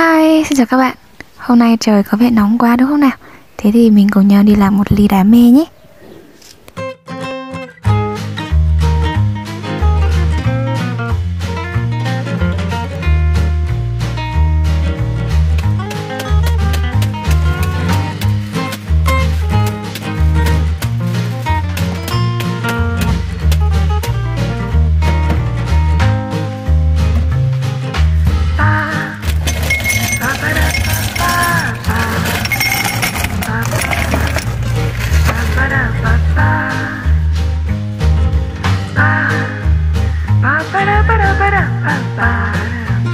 Hi, xin chào các bạn Hôm nay trời có vẻ nóng quá đúng không nào? Thế thì mình cùng nhau đi làm một ly đá mê nhé para para para ah, para ba.